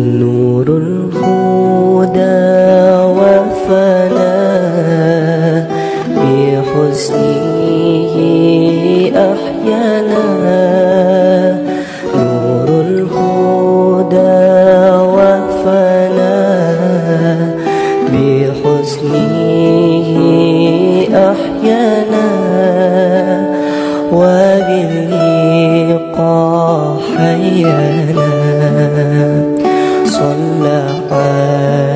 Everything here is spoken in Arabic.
نور الهدى وفنا بحسنه أحيانا. نور الهدى وفنا بحسنه أحيانا. وباللقاء حيانا. صلى على